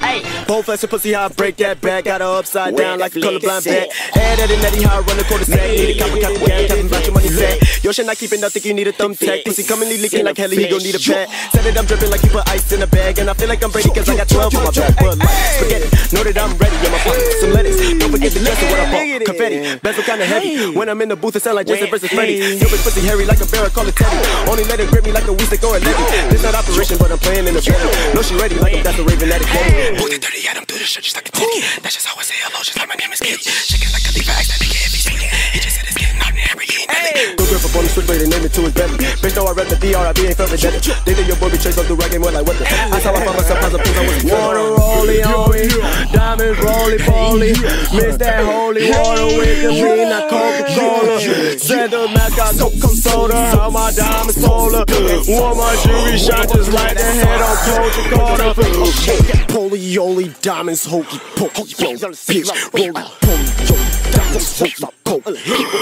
Hey, Both flex and pussy, how I break that back. Got her upside down like a colorblind bat. Head at a netty, how I run the quarter sack. Need a copper, copper, sack. Yo, shit not keeping up, think you need a thumbtack. Pussy coming, leaking like hell, he gon' need a pad. Said it, I'm dripping like he put ice in a bag. And I feel like I'm Brady, cause I got 12 on my back. But like, forget it, know that I'm ready. I'm a pocket, some lettuce. Don't forget the dress of what I bought. Confetti, bezel kinda heavy. When I'm in the booth, it sound like Jason versus Freddy. Yo, bitch, pussy hairy like a bear, call it Teddy. Only let it grip me like a Weezer or a levy. This not operation, but I'm playing in the bed. No, she ready like I'm that's a raven at a game. Book the 30 at him through the shirt just like a titty. That's just how I say hello, just like my name is Kitty. Shaking like a leaf, I asked that nigga up on the switchblade and name it to his belly. Bitch, know I rep the DRIB, ain't felt vendetta. They think your boy be chased up the right game, what like what the? That's how I find myself as a piece I was Water rolling on me, diamonds rolling, poly. Mix that holy water with the green, not Coca Cola. Said the mascot, Coca Soda. How my diamonds polar. Wore my jewelry shine just like the head on Coca Cola. Polioli diamonds, hokey pokey, bitch. Rolling polioli diamonds, hokey pokey.